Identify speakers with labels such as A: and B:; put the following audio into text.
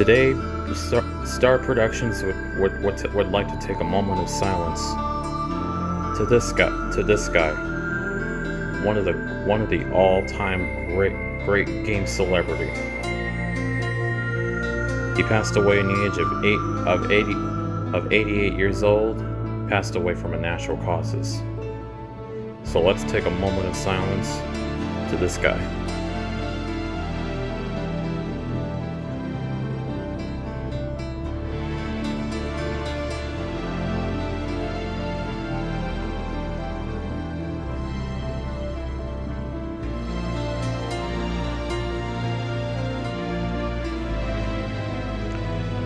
A: Today, Star, Star Productions would, would, would, would like to take a moment of silence to this guy, to this guy, one of the one of the all-time great great game celebrity. He passed away in the age of eight of 80 of 88 years old, passed away from a natural causes. So let's take a moment of silence to this guy.